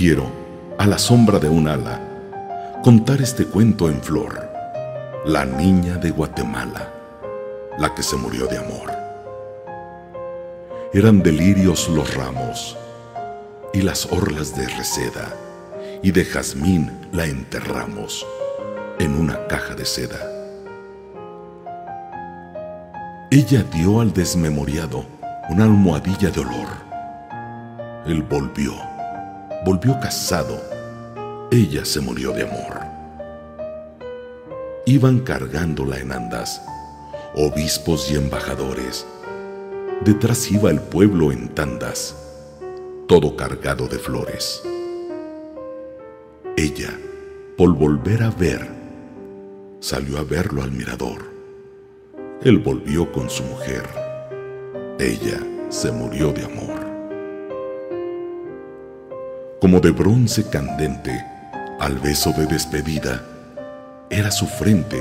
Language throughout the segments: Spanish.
Quiero, a la sombra de un ala, contar este cuento en flor. La niña de Guatemala, la que se murió de amor. Eran delirios los ramos y las orlas de reseda, y de jazmín la enterramos en una caja de seda. Ella dio al desmemoriado una almohadilla de olor. Él volvió, volvió casado. Ella se murió de amor. Iban cargándola en andas, obispos y embajadores. Detrás iba el pueblo en tandas, todo cargado de flores. Ella, por volver a ver, salió a verlo al mirador. Él volvió con su mujer. Ella se murió de amor. Como de bronce candente, al beso de despedida, era su frente,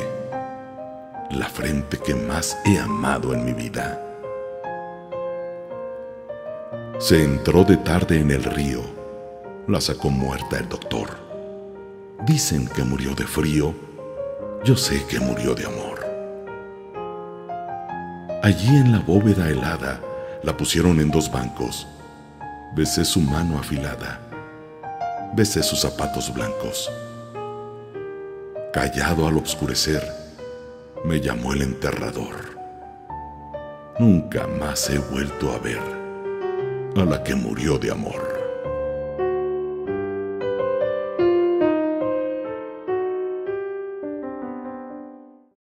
la frente que más he amado en mi vida. Se entró de tarde en el río, la sacó muerta el doctor. Dicen que murió de frío yo sé que murió de amor. Allí en la bóveda helada la pusieron en dos bancos. Besé su mano afilada. Besé sus zapatos blancos. Callado al obscurecer, me llamó el enterrador. Nunca más he vuelto a ver a la que murió de amor.